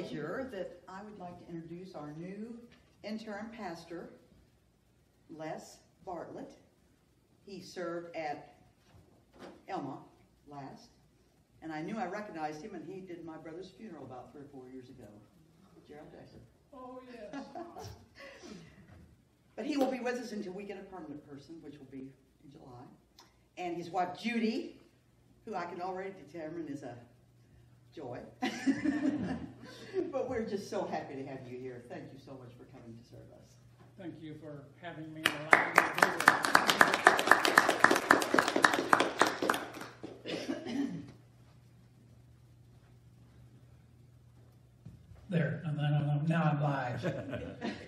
here that I would like to introduce our new interim pastor, Les Bartlett. He served at Elma last, and I knew I recognized him, and he did my brother's funeral about three or four years ago. Gerald Jackson. Oh, yes. But he will be with us until we get a permanent person, which will be in July. And his wife Judy, who I can already determine is a joy. but we're just so happy to have you here. Thank you so much for coming to serve us. Thank you for having me and allowing me to do this. There, and then I'm, now I'm live.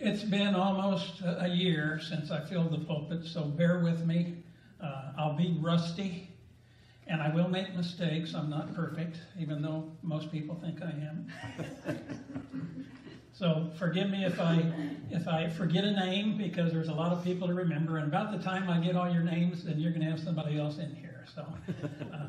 It's been almost a a year since I filled the pulpit, so bear with me. Uh, I'll be rusty, and I will make mistakes. I'm not perfect, even though most people think I am. So forgive me if I if I forget a name because there's a lot of people to remember. And about the time I get all your names, then you're going to have somebody else in here. So uh,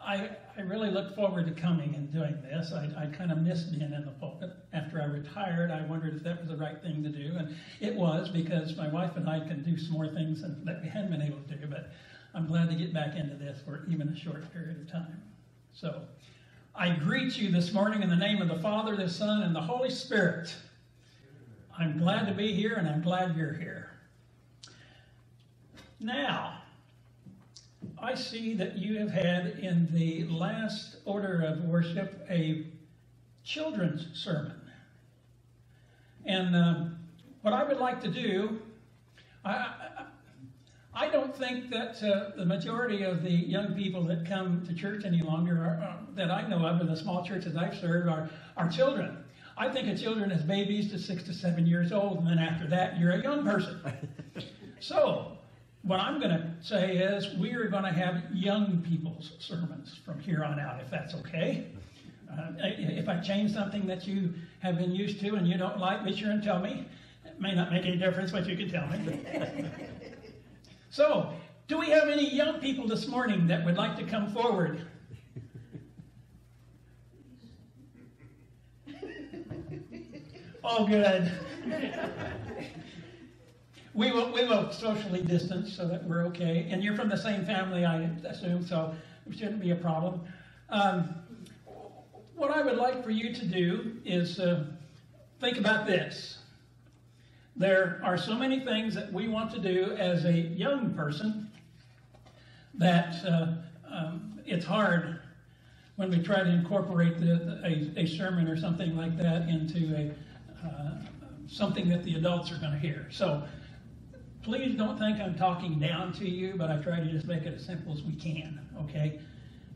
I I really look forward to coming and doing this. I, I kind of missed being in the pulpit after I retired. I wondered if that was the right thing to do, and it was because my wife and I can do some more things than, that we hadn't been able to do. But I'm glad to get back into this for even a short period of time. So. I greet you this morning in the name of the Father, the Son, and the Holy Spirit. I'm glad to be here and I'm glad you're here. Now, I see that you have had in the last order of worship a children's sermon. And um, what I would like to do, I, I, don't think that uh, the majority of the young people that come to church any longer, are, uh, that I know of in the small churches I've served, are, are children. I think of children as babies to six to seven years old, and then after that, you're a young person. so, what I'm going to say is we are going to have young people's sermons from here on out, if that's okay. Uh, if I change something that you have been used to and you don't like, be sure and tell me. It may not make any difference, but you can tell me. So, do we have any young people this morning that would like to come forward? Oh, good. We will, we will socially distance so that we're okay. And you're from the same family, I assume, so it shouldn't be a problem. Um, what I would like for you to do is uh, think about this. There are so many things that we want to do as a young person that uh, um, it's hard when we try to incorporate the, a, a, sermon or something like that into a uh, something that the adults are going to hear. So please don't think I'm talking down to you, but I try to just make it as simple as we can, okay?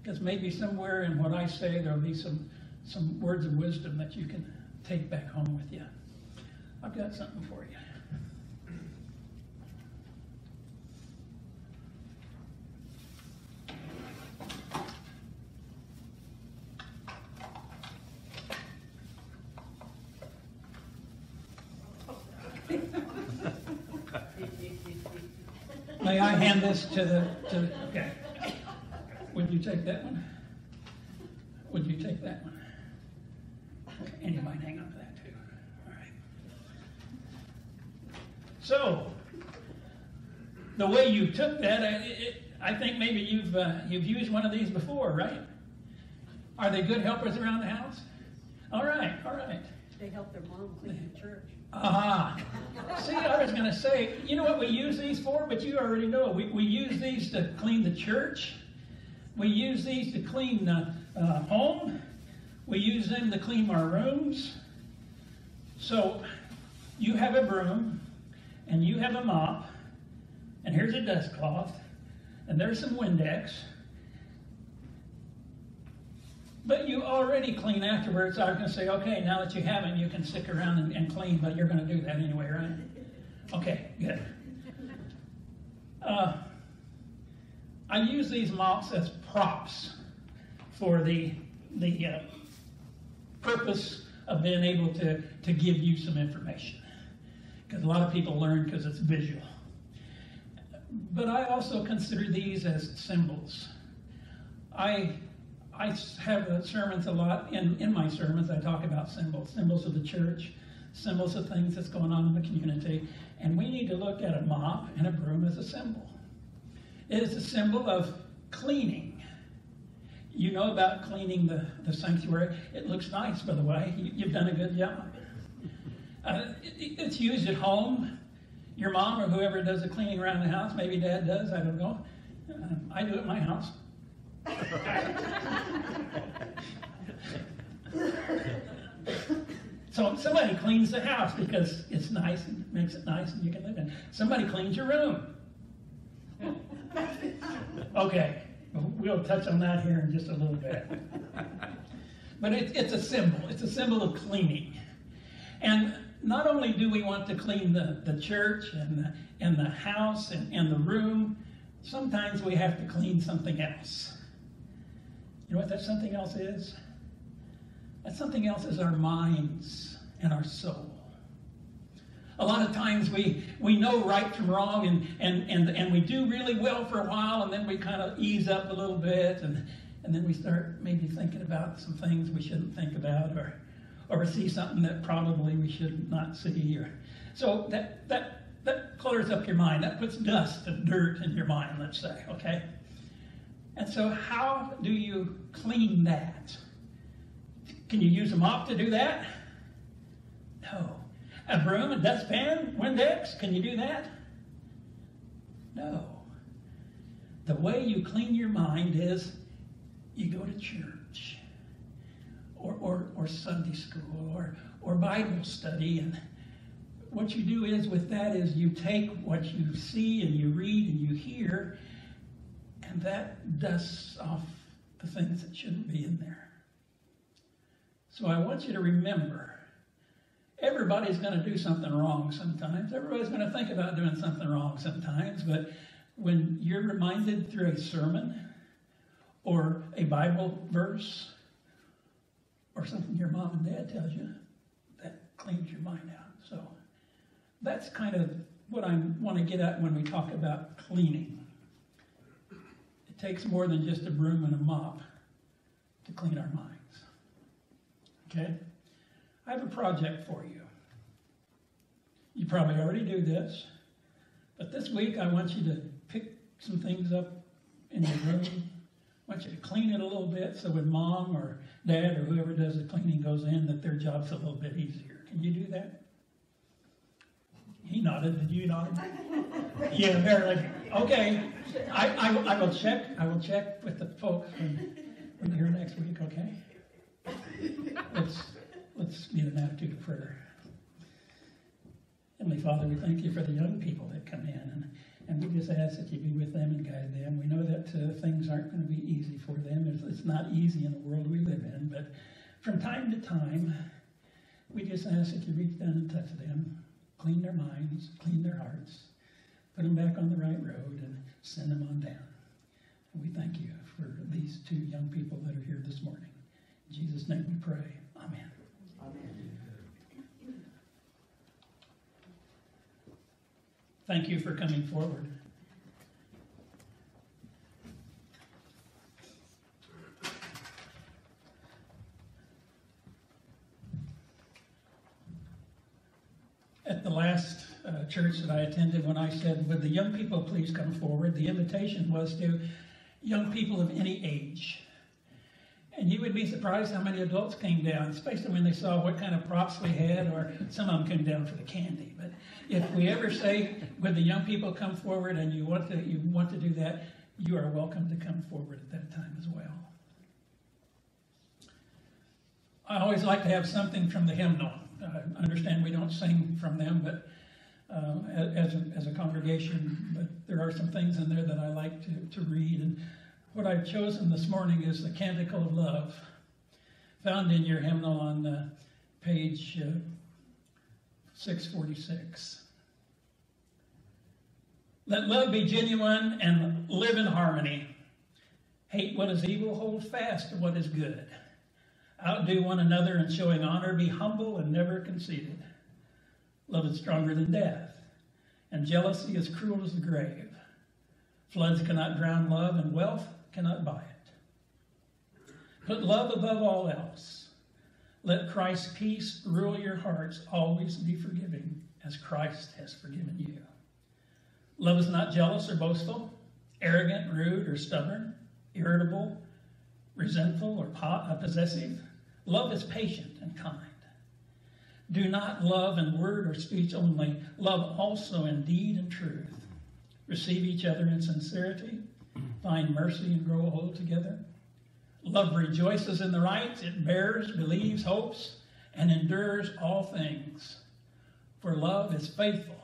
Because maybe somewhere in what I say there'll be some some words of wisdom that you can take back home with you. I've got something for you. May I hand this to the, to, okay. Would you take that one? Would you take that one? Okay, and you might hang on to that too. All right. So, the way you took that, I, it, I think maybe you've uh, you've used one of these before, right? Are they good helpers around the house? All right, all right. They help their mom clean the church. Ah, see, I was going to say, you know what we use these for, but you already know. We, we use these to clean the church. We use these to clean the uh, home. We use them to clean our rooms. So you have a broom, and you have a mop, and here's a dust cloth, and there's some Windex. But you already clean afterwards. I was going to say, okay, now that you haven't, you can stick around and, and clean, but you're going to do that anyway, right? Okay, good. Uh, I use these mops as props for the the uh, purpose of being able to, to give you some information. Because a lot of people learn because it's visual. But I also consider these as symbols. I, I have sermons a lot. In, in my sermons, I talk about symbols, symbols of the church, symbols of things that's going on in the community. And we need to look at a mop and a broom as a symbol. It is a symbol of cleaning. You know about cleaning the, the sanctuary. It looks nice, by the way. You, you've done a good job. Uh, it, it's used at home. Your mom or whoever does the cleaning around the house, maybe dad does, I don't know. Um, I do it at my house. so somebody cleans the house because it's nice and makes it nice and you can live in. Somebody cleans your room. Okay, we'll touch on that here in just a little bit. But it, it's a symbol. It's a symbol of cleaning. And not only do we want to clean the, the church and the, and the house and, and the room, sometimes we have to clean something else. You know what that something else is? That something else is our minds and our soul. A lot of times we, we know right from wrong and, and, and, and we do really well for a while and then we kind of ease up a little bit and, and then we start maybe thinking about some things we shouldn't think about or, or see something that probably we should not see. Or, so that, that, that clutters up your mind. That puts dust and dirt in your mind, let's say, okay? And so how do you clean that? Can you use a mop to do that? No. A broom, a dustpan, Windex, can you do that? No. The way you clean your mind is you go to church or, or, or Sunday school or, or Bible study. And what you do is with that is you take what you see and you read and you hear, and that dusts off the things that shouldn't be in there. So I want you to remember everybody's going to do something wrong sometimes. Everybody's going to think about doing something wrong sometimes. But when you're reminded through a sermon or a Bible verse or something your mom and dad tells you, that cleans your mind out. So that's kind of what I want to get at when we talk about cleaning. It takes more than just a broom and a mop to clean our minds. Okay? I have a project for you. You probably already do this, but this week I want you to pick some things up in your room. I want you to clean it a little bit so when mom or dad or whoever does the cleaning goes in, that their job's a little bit easier. Can you do that? He nodded. Did you nod? yeah, barely. Okay. I, I, I will check. I will check with the folks when, when you're here next week. Okay. Let's let's be an attitude of prayer. Heavenly Father, we thank you for the young people that come in, and, and we just ask that you be with them and guide them. We know that uh, things aren't going to be easy for them. It's, not easy in the world we live in, but from time to time, we just ask that you reach down and touch them, clean their minds, clean their hearts, put them back on the right road, and send them on down. And we thank you for these two young people that are here this morning. In Jesus' name we pray. Amen. Amen. Thank you for coming forward. At the last uh, church that I attended, when I said, Would the young people please come forward? the invitation was to young people of any age. And you would be surprised how many adults came down, especially when they saw what kind of props we had, or some of them came down for the candy. But if we ever say, would the young people come forward and you want to, you want to do that, you are welcome to come forward at that time as well. I always like to have something from the hymnal. I understand we don't sing from them, but uh, as, a, as a congregation, but there are some things in there that I like to, to read. And what I've chosen this morning is the Canticle of Love, found in your hymnal on uh, page uh, 646. Let love be genuine and live in harmony. Hate what is evil, hold fast to what is good. Outdo one another in showing honor, be humble and never conceited. Love is stronger than death, and jealousy is cruel as the grave. Floods cannot drown love, and wealth cannot buy it. Put love above all else. Let Christ's peace rule your hearts. Always be forgiving as Christ has forgiven you. Love is not jealous or boastful, arrogant, rude, or stubborn, irritable, resentful, or uh, possessive. Love is patient and kind. Do not love in word or speech only, love also in deed and truth. Receive each other in sincerity, find mercy and grow old together. Love rejoices in the right, it bears, believes, hopes, and endures all things. For love is faithful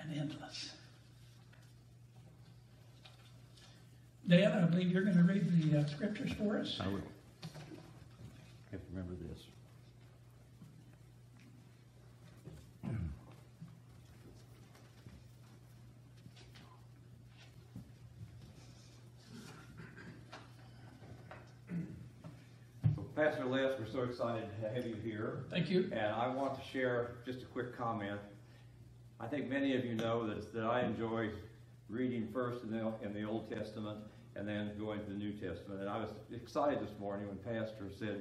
and endless. Dan, I believe you're going to read the uh, scriptures for us. I will. Have to remember this. Pastor Les, we're so excited to have you here. Thank you. And I want to share just a quick comment. I think many of you know that, that I enjoy reading first in the, in the Old Testament and then going to the New Testament. And I was excited this morning when Pastor said,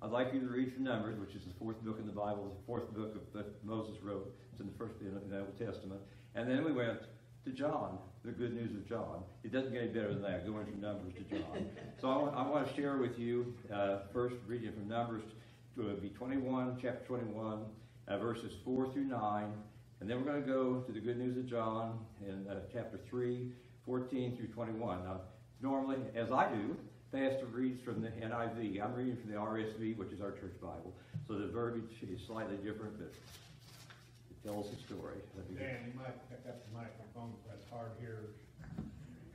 I'd like you to read from Numbers, which is the fourth book in the Bible, the fourth book of, that Moses wrote. It's in the first in the, Old Testament. And then we went to John, the good news of John. It doesn't get any better than that, going from Numbers to John. so I, want- I want to share with you uh, first reading from Numbers to be 21, chapter 21, uh, verses 4 through 9. And then we're going to go to the good news of John in uh, chapter 3, 14 through 21. Now, normally, as I do, Pastor reads from the NIV. I'm reading from the RSV, which is our church Bible. So the verbiage is slightly different, but it tells the story. Let Dan, you might pick up the microphone, that's hard here.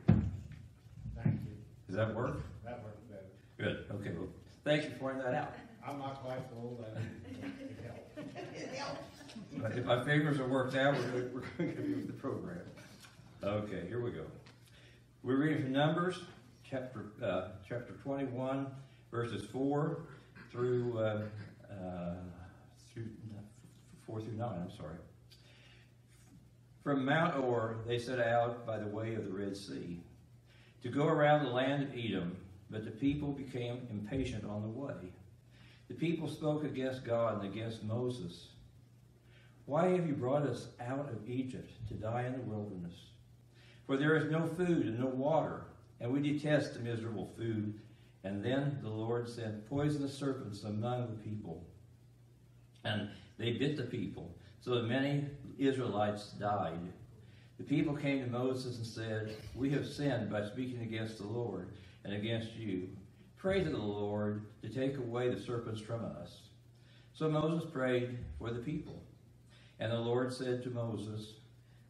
Thank you, Does that work? that works better. Good. Okay. Well, thanks for pointing that out. I'm not quite so old, I need help. If my fingers are worked out, we're going, we're going to give you the program. Okay, here we go. We're reading from Numbers, chapter uh, chapter 21, verses 4 through uh, uh, through 4 through 9. I'm sorry. From Mount Hor, they set out by the way of the Red Sea to go around the land of Edom, but the people became impatient on the way. The people spoke against God and against Moses. Why have you brought us out of Egypt to die in the wilderness? For there is no food and no water, and we detest the miserable food. And then the Lord sent poisonous serpents among the people, and they bit the people, so that many Israelites died. The people came to Moses and said, We have sinned by speaking against the Lord and against you. Pray to the Lord to take away the serpents from us. So Moses prayed for the people. And the Lord said to Moses,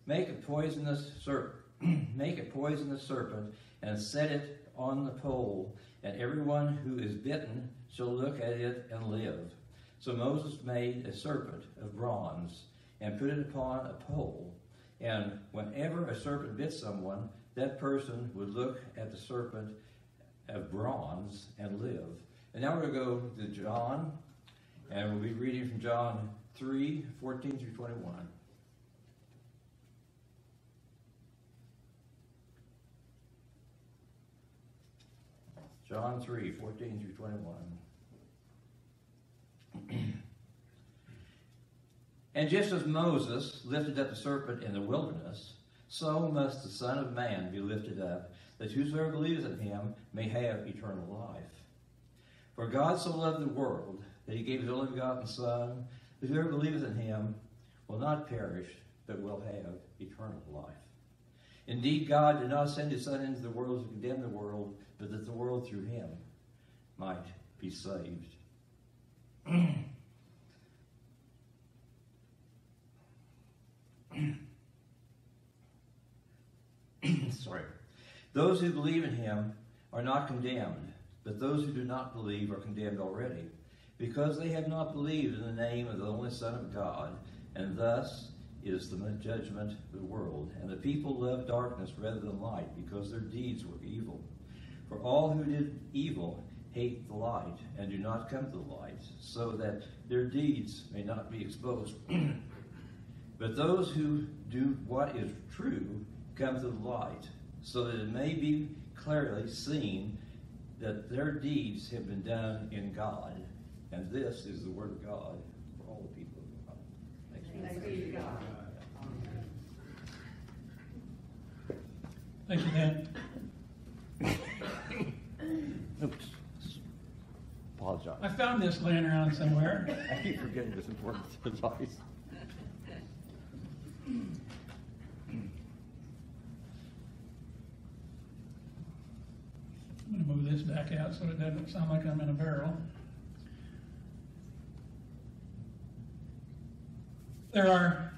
Make a poisonous serpent, make a poisonous serpent, and set it on the pole, and everyone who is bitten shall look at it and live. So Moses made a serpent of bronze and put it upon a pole. And whenever a serpent bit someone, that person would look at the serpent of bronze and live. And now we're going to go to John, and we'll be reading from John 3 14 through 21. John 3 14 through 21. and just as Moses lifted up the serpent in the wilderness, so must the Son of Man be lifted up, that whosoever believes in him may have eternal life. For God so loved the world that he gave his only begotten Son, that whoever believes in him will not perish, but will have eternal life. Indeed, God did not send his Son into the world to condemn the world, but that the world through him might be saved. Sorry. Those who believe in him are not condemned, but those who do not believe are condemned already, because they have not believed in the name of the only Son of God, and thus is the judgment of the world. And the people loved darkness rather than light, because their deeds were evil. For all who did evil hate the light, and do not come to the light, so that their deeds may not be exposed. but those who do what is true come to the light, so that it may be clearly seen that their deeds have been done in God, and this is the word of God for all the people of God. Thanks be Thanks be to God. Thank you, Dan. Oops. Apologize. I found this laying around somewhere. I keep forgetting this important advice. I'm gonna move this back out so it doesn't sound like I'm in a barrel. There are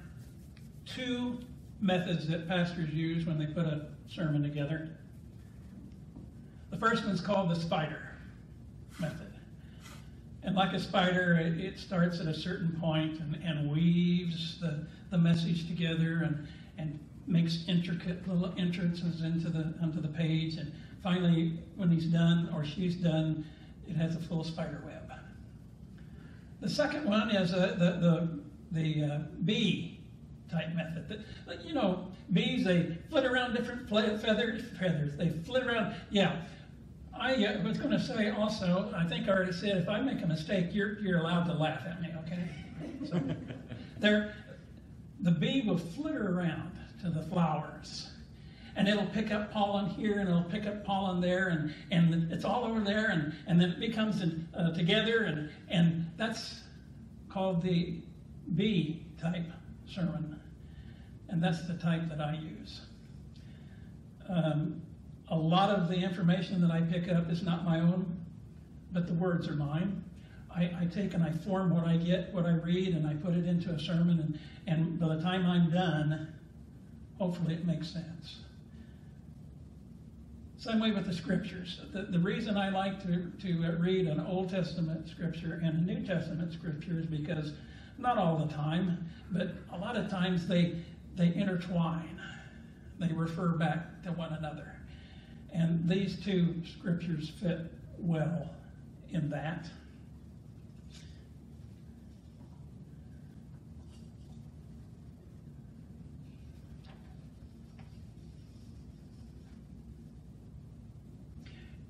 two methods that pastors use when they put a sermon together. The first one's called the spider method. And like a spider, it, it starts at a certain point and, and weaves the, the message together and, and makes intricate little entrances into the, onto the page. And finally, when he's done or she's done, it has a full spider web. The second one is the, the, the uh, bee type method. That- you know, bees, they flit around different feathers, feathers. They flit around, yeah. I uh, was going to say also, I think I already said, if I make a mistake, you're, you're allowed to laugh at me, okay? So, there, the bee will flitter around to the flowers. And it'll pick up pollen here and it'll pick up pollen there and, and it's all over there and, and then it becomes uh, together and, and that's called the bee type sermon. And that's the type that I use. Um, a lot of the information that I pick up is not my own, but the words are mine. I, I take and I form what I get, what I read, and I put it into a sermon, and, and by the time I'm done, hopefully it makes sense. Same way with the scriptures. The, the reason I like to, to read an Old Testament scripture and a New Testament scripture is because, not all the time, but a lot of times they, they intertwine. They refer back to one another. And these two scriptures fit well in that.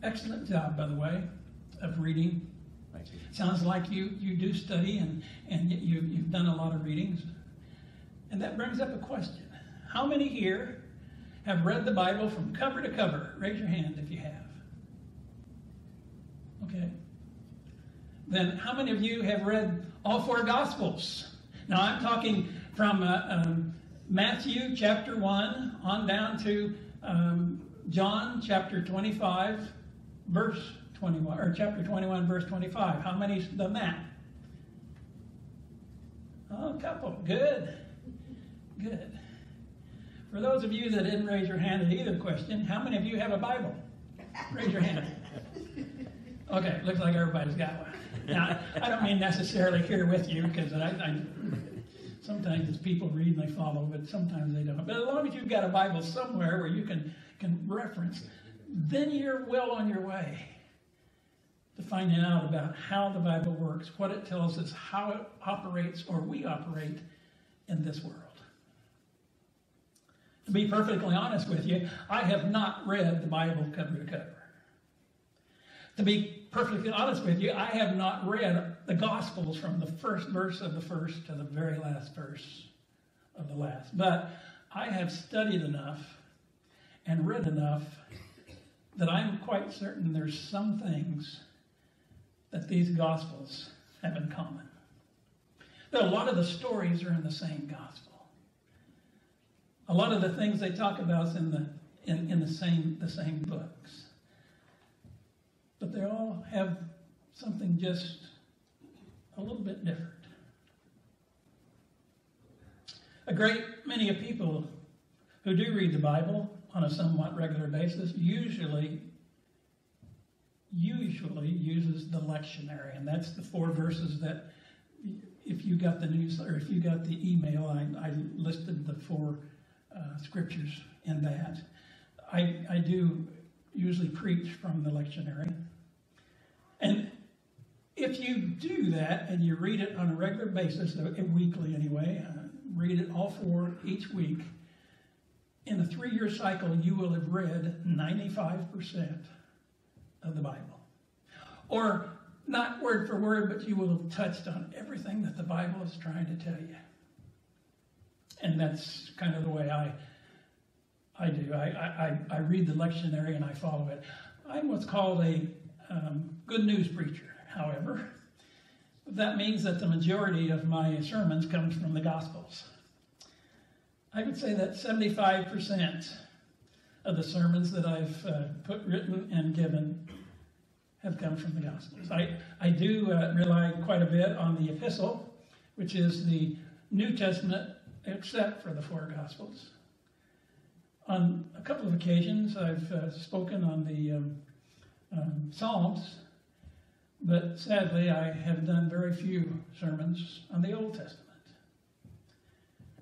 Excellent job, by the way, of reading. Thank you. Sounds like you, you do study and, and you, you've done a lot of readings. And that brings up a question. How many here have read the Bible from cover to cover? Raise your hand if you have. Okay. Then how many of you have read all four Gospels? Now I'm talking from uh, um, Matthew chapter 1 on down to um, John chapter 25, verse 21, or chapter 21, verse 25. How many's done that? Oh, a couple. Good. Good. For those of you that didn't raise your hand at either question, how many of you have a Bible? Raise your hand. Okay, looks like everybody's got one. Now, I don't mean necessarily here with you, because I, I, sometimes it's people read and they follow, but sometimes they don't. But as long as you've got a Bible somewhere where you can, can reference, then you're well on your way to finding out about how the Bible works, what it tells us, how it operates, or we operate in this world. To be perfectly honest with you, I have not read the Bible cover to cover. To be perfectly honest with you, I have not read the Gospels from the first verse of the first to the very last verse of the last. But I have studied enough and read enough that I'm quite certain there's some things that these Gospels have in common. That a lot of the stories are in the same Gospel. A lot of the things they talk about is in the in, in the same the same books. But they all have something just a little bit different. A great many of people who do read the Bible on a somewhat regular basis usually usually uses the lectionary, and that's the four verses that if you got the news or if you got the email, I, I listed the four uh, scriptures in that. I, I do usually preach from the lectionary. And if you do that and you read it on a regular basis, weekly anyway, uh, read it all four each week, in a three year cycle, you will have read 95% of the Bible. Or not word for word, but you will have touched on everything that the Bible is trying to tell you. And that's kind of the way I I do. I, I, I read the lectionary and I follow it. I'm what's called a um, good news preacher, however. That means that the majority of my sermons comes from the Gospels. I would say that 75% of the sermons that I've uh, put written and given have come from the Gospels. I, I do uh, rely quite a bit on the epistle, which is the New Testament except for the four Gospels. On a couple of occasions, I've uh, spoken on the um, um, Psalms, but sadly, I have done very few sermons on the Old Testament.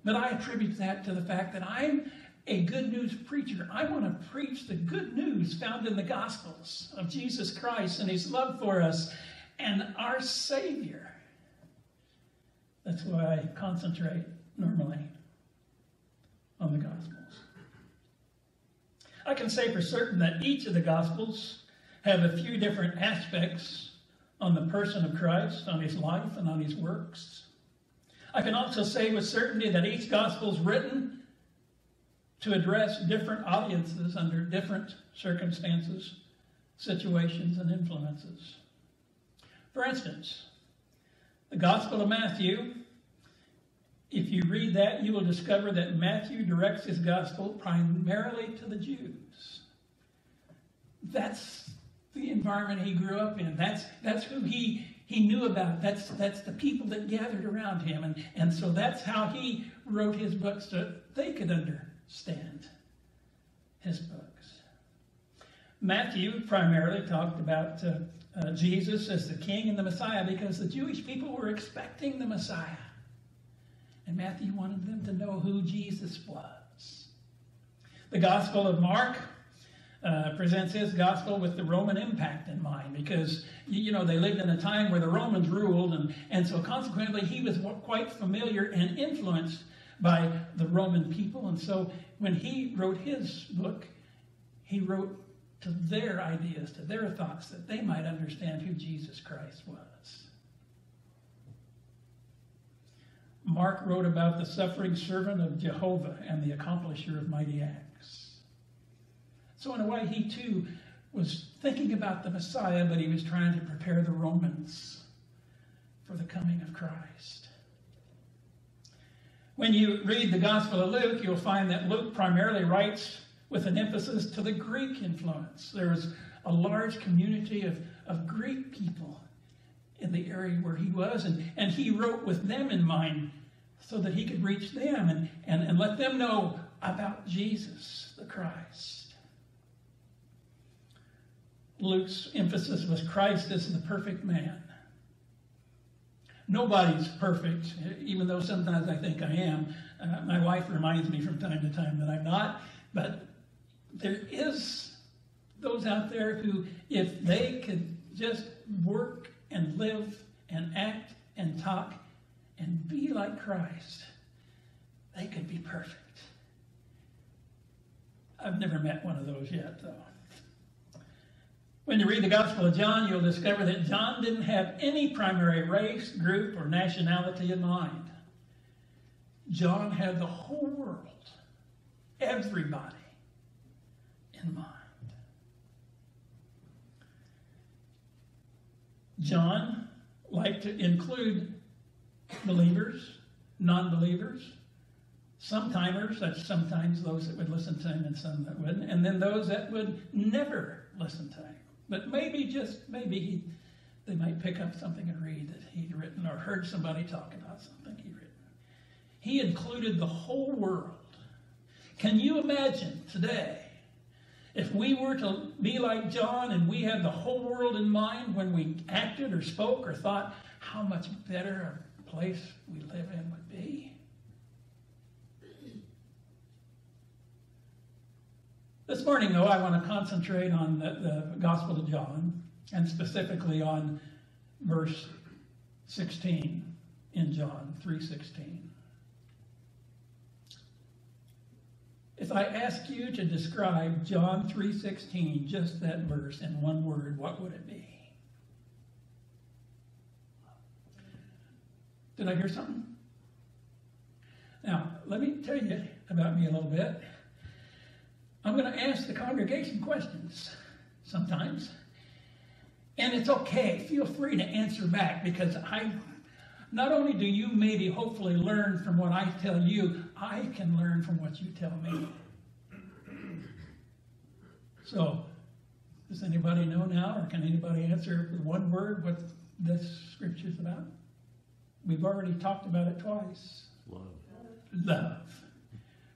But I attribute that to the fact that I'm a good news preacher. I want to preach the good news found in the Gospels of Jesus Christ and His love for us and our Savior. That's why I concentrate normally on the Gospels. I can say for certain that each of the Gospels have a few different aspects on the person of Christ, on his life, and on his works. I can also say with certainty that each Gospel is written to address different audiences under different circumstances, situations, and influences. For instance, the Gospel of Matthew if you read that, you will discover that Matthew directs his gospel primarily to the Jews. That's the environment he grew up in. That's, that's who he, he knew about. That's, that's the people that gathered around him. And, and so that's how he wrote his books so they could understand his books. Matthew primarily talked about uh, uh, Jesus as the king and the Messiah because the Jewish people were expecting the Messiah. And Matthew wanted them to know who Jesus was. The Gospel of Mark uh, presents his gospel with the Roman impact in mind because, you know, they lived in a time where the Romans ruled, and, and so consequently he was quite familiar and influenced by the Roman people. And so when he wrote his book, he wrote to their ideas, to their thoughts, that they might understand who Jesus Christ was. Mark wrote about the suffering servant of Jehovah and the accomplisher of mighty acts. So, in a way, he too was thinking about the Messiah, but he was trying to prepare the Romans for the coming of Christ. When you read the Gospel of Luke, you'll find that Luke primarily writes with an emphasis to the Greek influence. There was a large community of, of Greek people in the area where he was, and, and he wrote with them in mind so that he could reach them and, and, and let them know about Jesus the Christ. Luke's emphasis was Christ as the perfect man. Nobody's perfect, even though sometimes I think I am. Uh, my wife reminds me from time to time that I'm not, but there is those out there who, if they could just work and live and act and talk and be like Christ, they could be perfect. I've never met one of those yet, though. When you read the Gospel of John, you'll discover that John didn't have any primary race, group, or nationality in mind. John had the whole world, everybody, in mind. John liked to include believers, non believers, sometimers, that's sometimes those that would listen to him and some that wouldn't, and then those that would never listen to him. But maybe, just maybe, he, they might pick up something and read that he'd written or heard somebody talk about something he'd written. He included the whole world. Can you imagine today if we were to be like John and we had the whole world in mind when we acted or spoke or thought, how much better a place we live in would be? This morning, though, I want to concentrate on the, the Gospel of John and specifically on verse 16 in John 3:16. If I ask you to describe John 3:16, just that verse in one word, what would it be? Did I hear something? Now, let me tell you about me a little bit. I'm going to ask the congregation questions sometimes. And it's okay. Feel free to answer back because I not only do you maybe hopefully learn from what I tell you, I can learn from what you tell me. So, does anybody know now, or can anybody answer with one word what this scripture is about? We've already talked about it twice. Love. Love.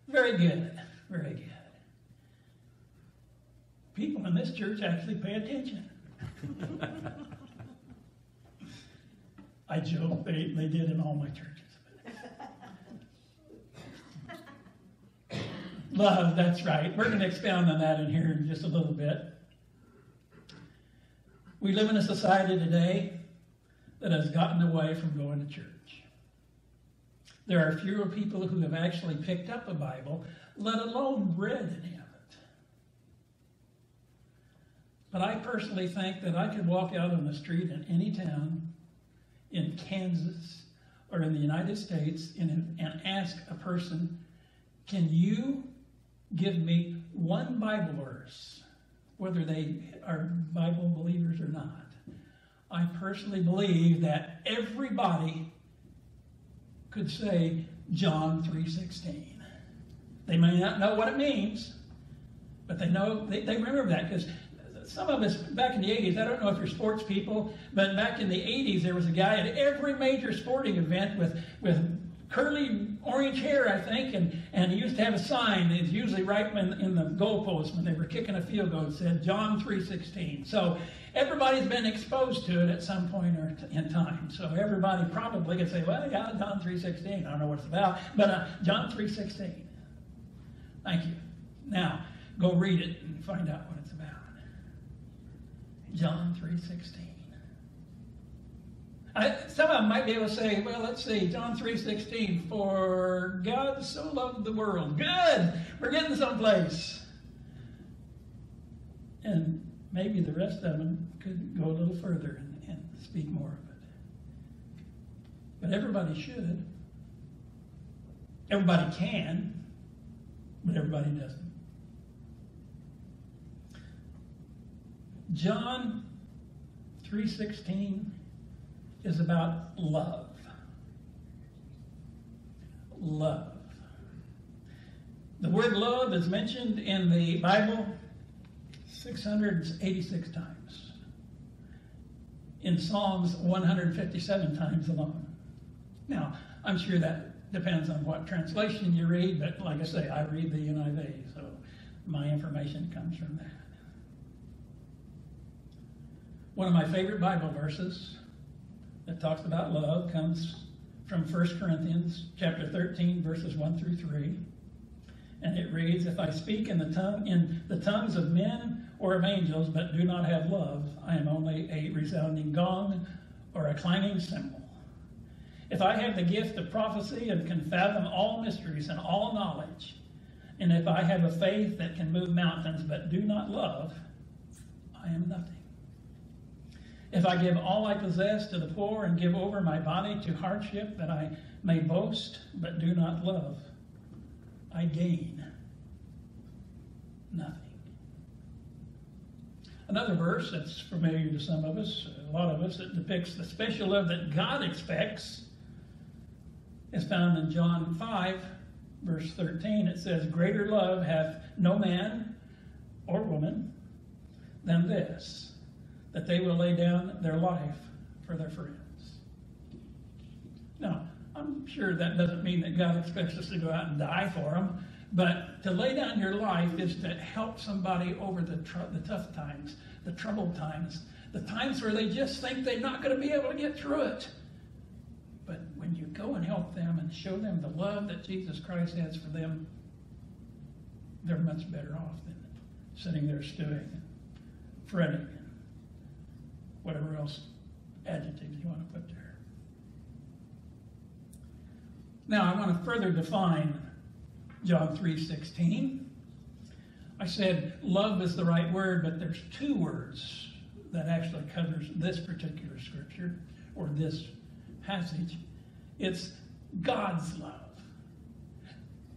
Very good. Very good. People in this church actually pay attention. I joke, they, they did in all my churches. Love, that's right. We're going to expound on that in here in just a little bit. We live in a society today that has gotten away from going to church. There are fewer people who have actually picked up a Bible, let alone read any of it. But I personally think that I could walk out on the street in any town in Kansas or in the United States and, and ask a person, Can you give me one Bible verse, whether they are Bible believers or not? I personally believe that everybody could say John 3:16. They may not know what it means, but they know they, they remember that because some of us back in the 80s, I don't know if you're sports people, but back in the 80s there was a guy at every major sporting event with with curly orange hair, I think, and, and he used to have a sign. It's usually right in, in the goalpost when they were kicking a field goal. It said John 3:16. So everybody's been exposed to it at some point or t- in time. So everybody probably can say, well, yeah, John 3.16. I don't know what it's about, but uh, John 3.16. Thank you. Now, go read it and find out what it's about. John 3.16. I, some of them might be able to say, well, let's see, John 3.16, for God so loved the world. Good! We're getting someplace. And maybe the rest of them could go a little further and, and speak more of it. But everybody should. Everybody can, but everybody doesn't. John 3:16 is about love. Love. The word love is mentioned in the Bible 686 times. In Psalms, 157 times alone. Now, I'm sure that depends on what translation you read, but like I say, I read the NIV, so my information comes from that. One of my favorite Bible verses that talks about love comes from 1 Corinthians chapter 13, verses 1 through 3. And it reads, If I speak in the tongue in the tongues of men or of angels, but do not have love, I am only a resounding gong or a clanging cymbal. If I have the gift of prophecy and can fathom all mysteries and all knowledge, and if I have a faith that can move mountains but do not love, I am nothing. If I give all I possess to the poor and give over my body to hardship that I may boast but do not love, I gain nothing. Another verse that's familiar to some of us, a lot of us, that depicts the special love that God expects is found in John 5, verse 13. It says, Greater love hath no man or woman than this, that they will lay down their life for their friends. Now, I'm sure that doesn't mean that God expects us to go out and die for them, but to lay down your life is to help somebody over the, tr- the tough times, the troubled times, the times where they just think they're not going to be able to get through it. But when you go and help them and show them the love that Jesus Christ has for them, they're much better off than sitting there stewing fretting whatever else adjectives you want to put there. Now, I want to further define John 3:16. I said love is the right word, but there's two words that actually covers this particular scripture or this passage. It's God's love.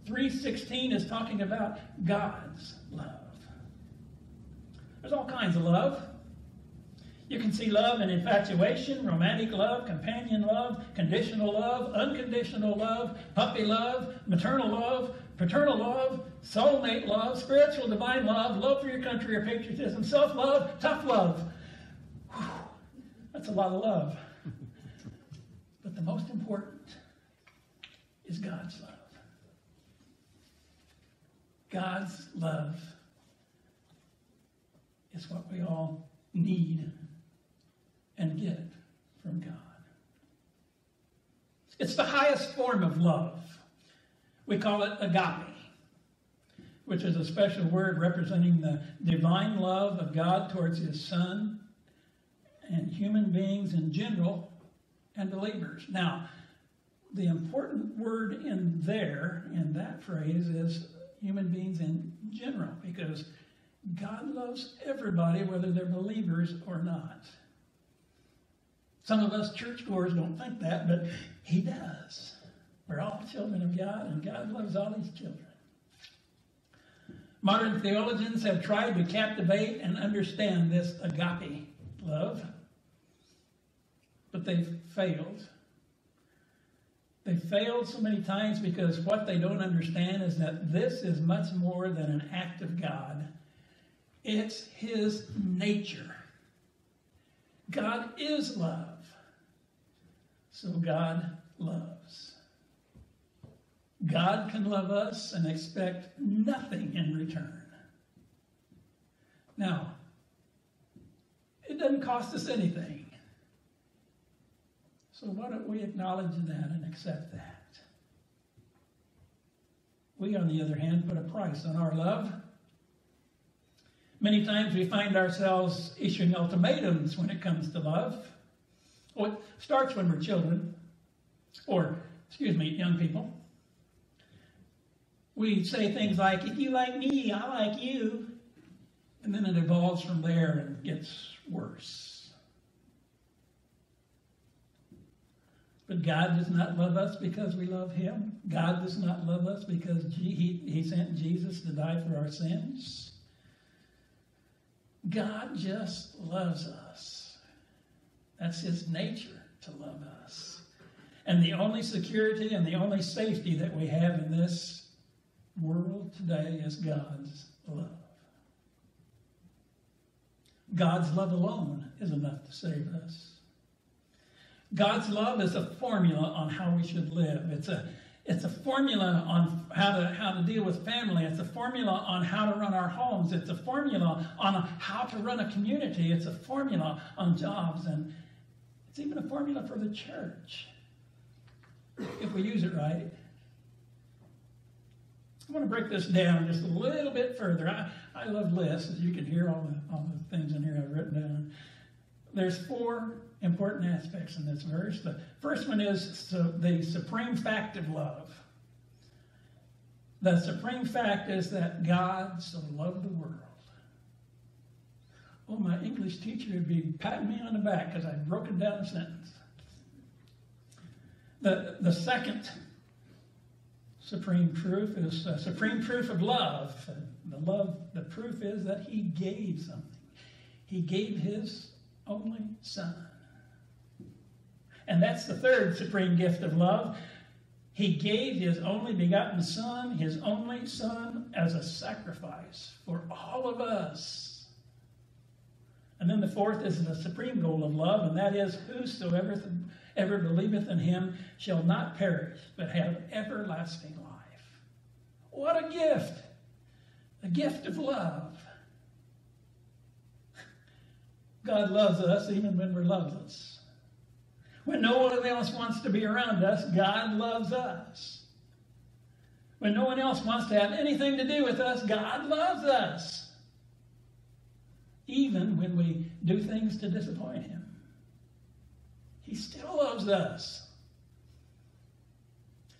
3:16 is talking about God's love. There's all kinds of love. You can see love in infatuation, romantic love, companion love, conditional love, unconditional love, puppy love, maternal love, paternal love, soulmate love, spiritual divine love, love for your country or patriotism, self love, tough love. Whew. That's a lot of love. But the most important is God's love. God's love is what we all need and get it from God. It's the highest form of love. We call it agape, which is a special word representing the divine love of God towards his Son and human beings in general and believers. Now, the important word in there, in that phrase, is human beings in general, because God loves everybody, whether they're believers or not. Some of us churchgoers don't think that, but He does. We're all children of God, and God loves all His children. Modern theologians have tried to captivate and understand this agape love, but they've failed. They failed so many times because what they don't understand is that this is much more than an act of God. It's His nature. God is love. So God loves. God can love us and expect nothing in return. Now, it doesn't cost us anything. So why don't we acknowledge that and accept that? We, on the other hand, put a price on our love. Many times we find ourselves issuing ultimatums when it comes to love. Well, it starts when we're children, or, excuse me, young people. We say things like, if you like me, I like you. And then it evolves from there and gets worse. But God does not love us because we love Him. God does not love us because he, he sent Jesus to die for our sins. God just loves us. That's His nature to love us. And the only security and the only safety that we have in this world today is God's love. God's love alone is enough to save us. God's love is a formula on how we should live. It's a it's a formula on how to how to deal with family. It's a formula on how to run our homes. It's a formula on how to run a community. It's a formula on jobs, and it's even a formula for the church if we use it right. I want to break this down just a little bit further. I, I love lists, as you can hear all the all the things in here I've written down. There's four important aspects in this verse. The first one is the supreme fact of love. The supreme fact is that God so loved the world. Oh, my English teacher would be patting me on the back because I've broken down the sentence. The, the second supreme proof is uh, supreme proof of love. The love, the proof is that he gave something. He gave his only son. And that's the third supreme gift of love. He gave his only begotten son, his only son, as a sacrifice for all of us. And then the fourth is the supreme goal of love, and that is whosoever ever believeth in him shall not perish, but have everlasting life. What a gift! A gift of love. God loves us even when we're loveless. When no one else wants to be around us, God loves us. When no one else wants to have anything to do with us, God loves us. Even when we do things to disappoint Him, He still loves us.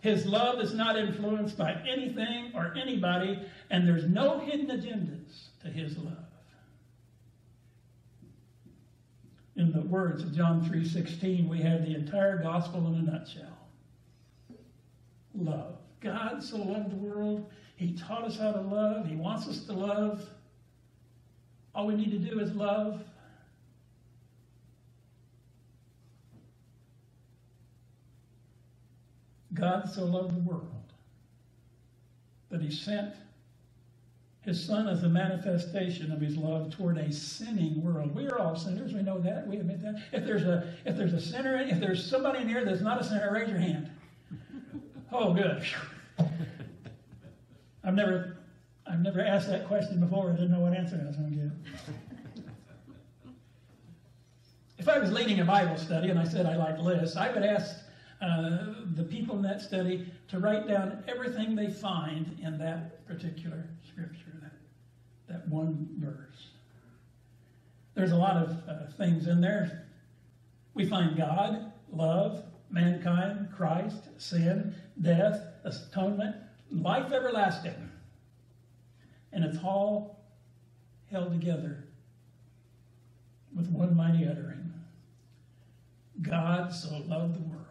His love is not influenced by anything or anybody, and there's no hidden agendas to his love. In the words of John 3:16, we have the entire gospel in a nutshell. Love. God so loved the world, he taught us how to love, he wants us to love. All we need to do is love. God so loved the world that he sent his son as a manifestation of his love toward a sinning world. We are all sinners. We know that. We admit that. If there's a if there's a sinner, if there's somebody in here that's not a sinner, raise your hand. Oh, good. I've never I've never asked that question before. I didn't know what answer I was going to give. If I was leading a Bible study and I said I like lists, I would ask uh, the people in that study to write down everything they find in that particular scripture, that, that one verse. There's a lot of uh, things in there. We find God, love, mankind, Christ, sin, death, atonement, life everlasting. And it's all held together with one mighty uttering God so loved the world.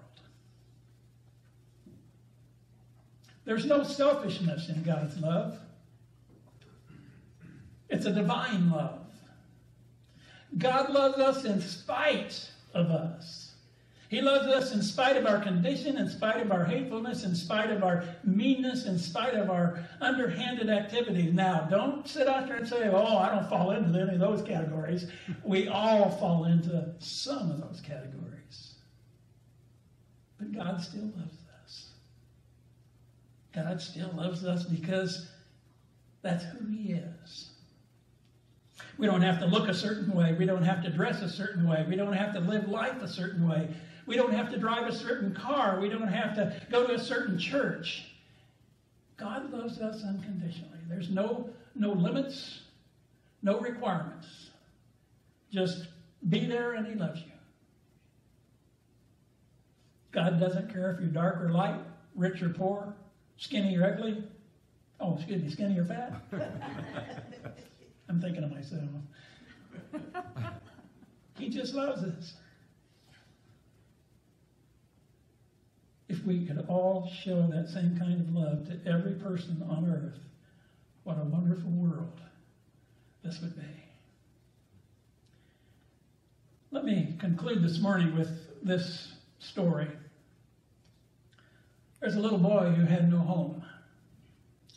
There's no selfishness in God's love. It's a divine love. God loves us in spite of us. He loves us in spite of our condition, in spite of our hatefulness, in spite of our meanness, in spite of our underhanded activities. Now, don't sit out there and say, oh, I don't fall into any of those categories. We all fall into some of those categories. But God still loves us. God still loves us because that's who He is. We don't have to look a certain way. We don't have to dress a certain way. We don't have to live life a certain way. We don't have to drive a certain car. We don't have to go to a certain church. God loves us unconditionally. There's no, no limits, no requirements. Just be there and He loves you. God doesn't care if you're dark or light, rich or poor, skinny or ugly. Oh, excuse me, skinny or fat? I'm thinking of myself. he just loves us. If we could all show that same kind of love to every person on earth, what a wonderful world this would be. Let me conclude this morning with this story. There's a little boy who had no home,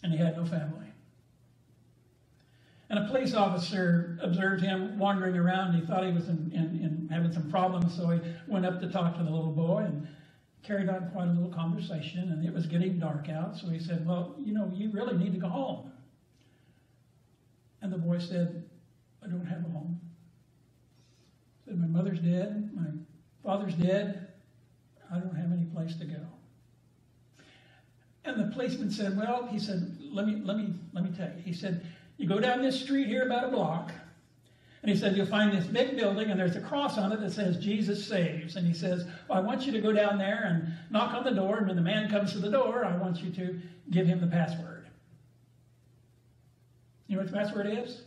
and he had no family. And a police officer observed him wandering around. He thought he was in, in, in having some problems, so he went up to talk to the little boy and carried on quite a little conversation. And it was getting dark out, so he said, Well, you know, you really need to go home. And the boy said, I don't have a home. He said, My mother's dead, my father's dead, I don't have any place to go. And the policeman said, Well, he said, let me, let me, let me tell you. He said, You go down this street here about a block, and he said, You'll find this big building, and there's a cross on it that says, Jesus saves. And he says, well, I want you to go down there and knock on the door, and when the man comes to the door, I want you to give him the password. You know what the password is?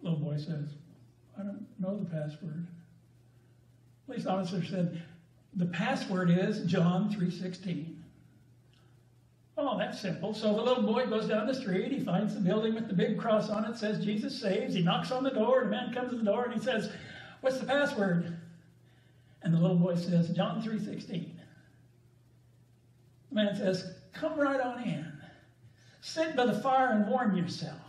Little boy says, I don't know the password. Police officer said, the password is John 3.16. Oh, that's simple. So the little boy goes down the street. He finds the building with the big cross on it. Says Jesus saves. He knocks on the door. And the man comes to the door and he says, "What's the password?" And the little boy says, "John 3:16." The man says, "Come right on in. Sit by the fire and warm yourself."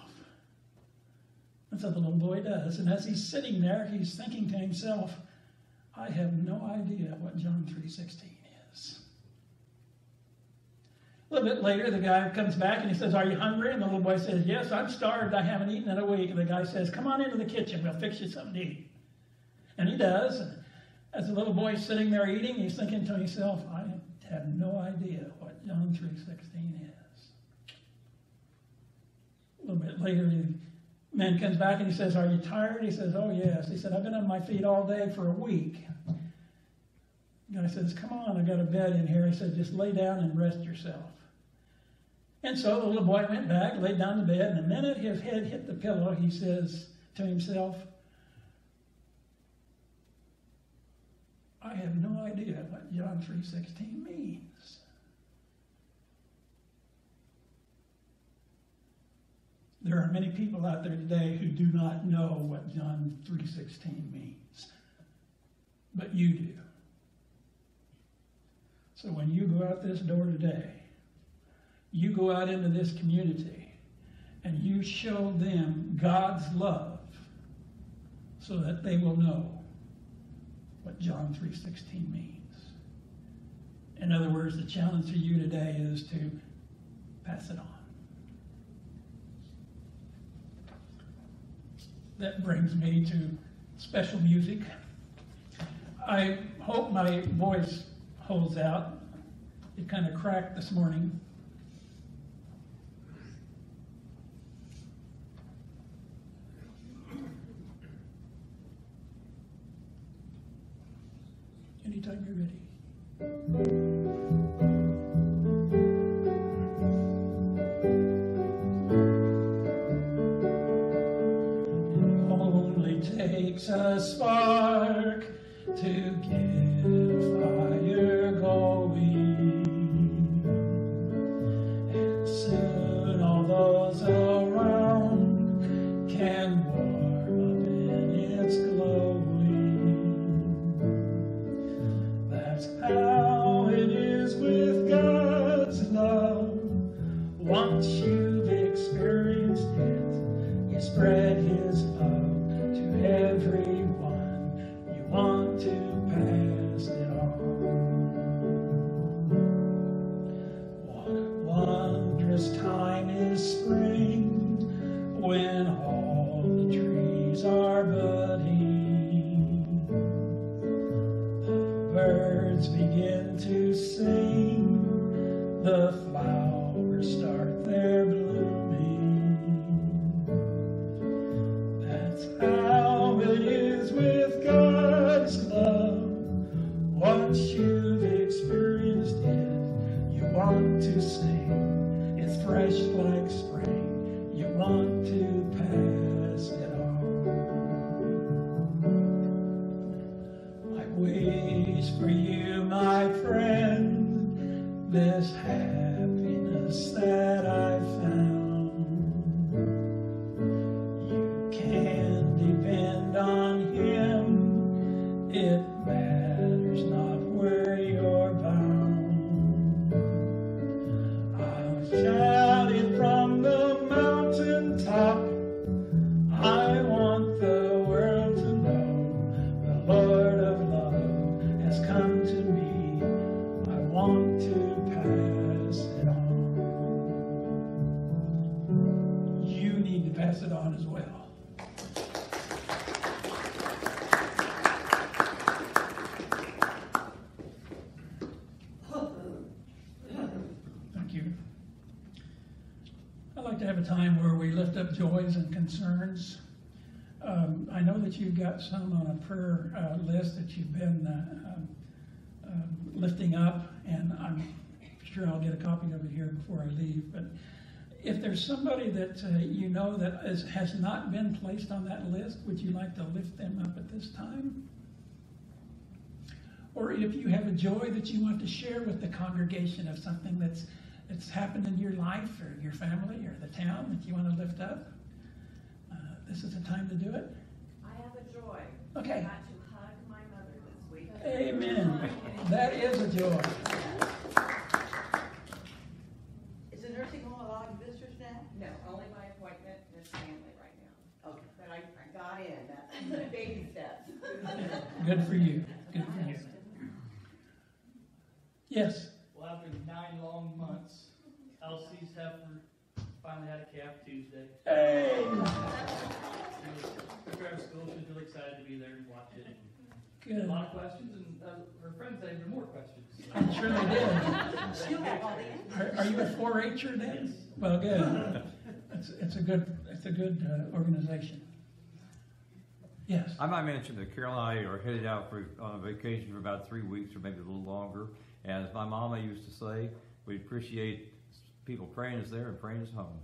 That's what the little boy does. And as he's sitting there, he's thinking to himself, "I have no idea what John 3:16 is." Little bit later, the guy comes back and he says, Are you hungry? And the little boy says, Yes, I'm starved. I haven't eaten in a week. And the guy says, Come on into the kitchen. We'll fix you something to eat. And he does. And as the little boy's sitting there eating, he's thinking to himself, I have no idea what John 3.16 is. A little bit later, the man comes back and he says, Are you tired? He says, Oh, yes. He said, I've been on my feet all day for a week. The guy says, Come on, I've got a bed in here. He said, Just lay down and rest yourself. And so the little boy went back, laid down the bed, and the minute his head hit the pillow, he says to himself, I have no idea what John 3.16 means. There are many people out there today who do not know what John 3.16 means. But you do. So when you go out this door today, you go out into this community and you show them God's love so that they will know what John 3:16 means. In other words, the challenge for you today is to pass it on. That brings me to special music. I hope my voice holds out. It kind of cracked this morning. Anytime you're ready. You've got some on a prayer uh, list that you've been uh, um, um, lifting up, and I'm sure I'll get a copy of it here before I leave. But if there's somebody that uh, you know that is, has not been placed on that list, would you like to lift them up at this time? Or if you have a joy that you want to share with the congregation of something that's that's happened in your life or your family or the town that you want to lift up, uh, this is the time to do it. I joy. Okay. I got to hug my mother this week. Amen. That is a joy. Is the nursing home allowing visitors now? No, only by appointment, Miss Stanley right now. Okay. But I, I got in, that's baby steps. Good for you. Good for you. Yes. Are, are you a 4-H'er then? Well, good. It's, it's a good it's a good uh, organization. Yes. I might mention that Carol and I are headed out for, on a vacation for about three weeks or maybe a little longer. And as my mama used to say, we appreciate people praying us there and praying us home.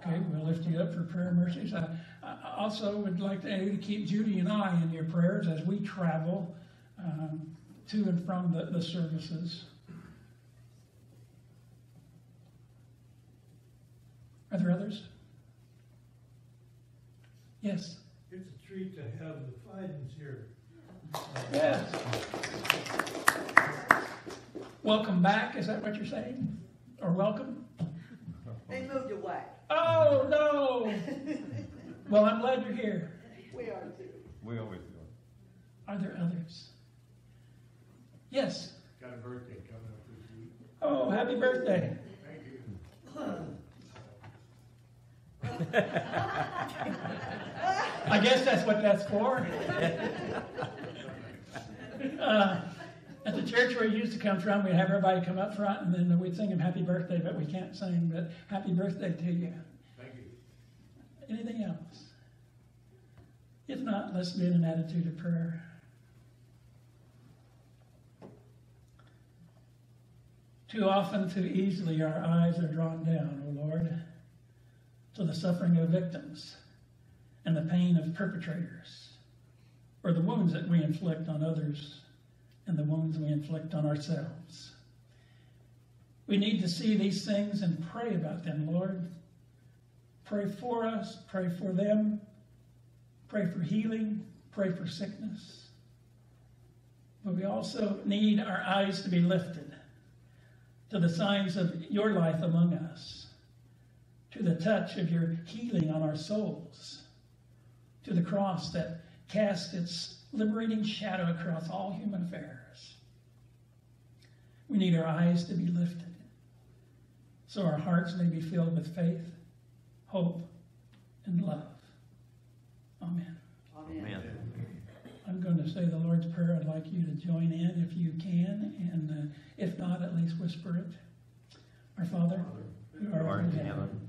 Okay, we'll lift you up for prayer mercies. I, I also would like to, ask you to keep Judy and I in your prayers as we travel um, to and from the, the services. Are there others? Yes. It's a treat to have the Fidens here. Yes. Welcome back, is that what you're saying? Or welcome? They moved away. Oh, no! Well, I'm glad you're here. We are too. We always do. Are there others? Yes. Got a birthday coming up this week. Oh, happy birthday. Thank you. I guess that's what that's for. Uh, At the church where we used to come from, we'd have everybody come up front and then we'd sing them happy birthday, but we can't sing, but happy birthday to you. Thank you. Anything else? If not, let's be in an attitude of prayer. Too often, too easily, our eyes are drawn down, O Lord, to the suffering of victims and the pain of perpetrators, or the wounds that we inflict on others and the wounds we inflict on ourselves. We need to see these things and pray about them, Lord. Pray for us, pray for them, pray for healing, pray for sickness. But we also need our eyes to be lifted to the signs of your life among us, to the touch of your healing on our souls, to the cross that casts its liberating shadow across all human affairs. We need our eyes to be lifted so our hearts may be filled with faith, hope, and love. Amen. Amen. I'm going to say the Lord's Prayer. I'd like you to join in if you can, and uh, if not, at least whisper it. Our Father, who art in heaven,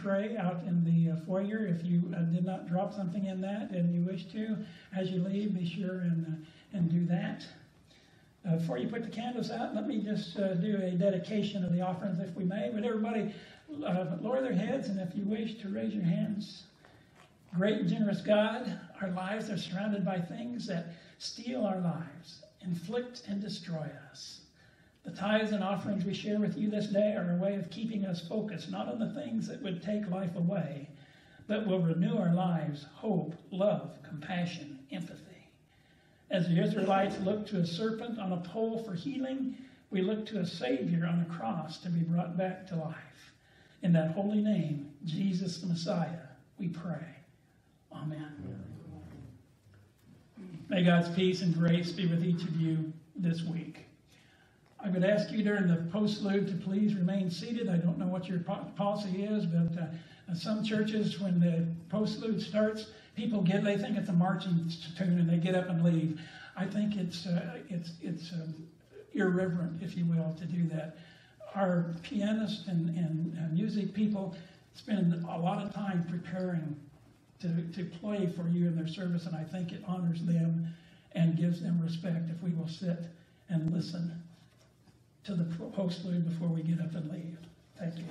Tray out in the uh, foyer. If you uh, did not drop something in that and you wish to, as you leave, be sure and, uh, and do that. Uh, before you put the candles out, let me just uh, do a dedication of the offerings, if we may. Would everybody uh, lower their heads, and if you wish to raise your hands. Great and generous God, our lives are surrounded by things that steal our lives, inflict and destroy us. The tithes and offerings we share with you this day are a way of keeping us focused not on the things that would take life away, but will renew our lives hope, love, compassion, empathy. As the Israelites looked to a serpent on a pole for healing, we look to a Savior on a cross to be brought back to life. In that holy name, Jesus the Messiah, we pray. Amen. May God's peace and grace be with each of you this week. I would ask you during the postlude to please remain seated. I don't know what your policy is, but uh, some churches, when the postlude starts, people get they think it's a marching tune and they get up and leave. I think it's uh, it's it's um, irreverent, if you will, to do that. Our pianists and, and uh, music people spend a lot of time preparing to, to play for you in their service, and I think it honors them and gives them respect if we will sit and listen to the postlude before we get up and leave. Thank you.